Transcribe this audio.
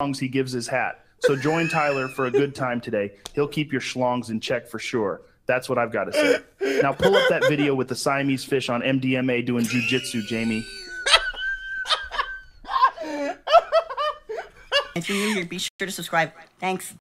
schlongs he gives his hat. So join Tyler for a good time today. He'll keep your schlongs in check for sure. That's what I've got to say. Now pull up that video with the Siamese fish on MDMA doing jujitsu, Jamie. If you're new here, be sure to subscribe. Thanks.